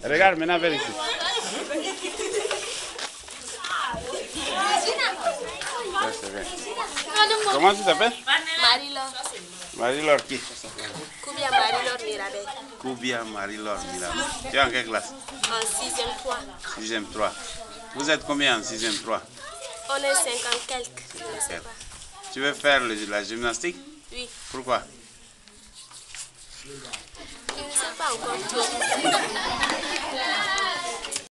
Regarde maintenant vers ici. Comment tu t'appelles? Marie-Laure. Marie-Laure qui? Koubia Marie-Laure Mirabel. Koubia Marie-Laure Mirabel. Tu es en quelle classe? En 6e 3. 6e 3. Vous êtes combien en 6e 3 On est 50 quelques. Je ne sais pas. Tu veux faire le- la gymnastique? Oui. Pourquoi? Je ne sais pas encore.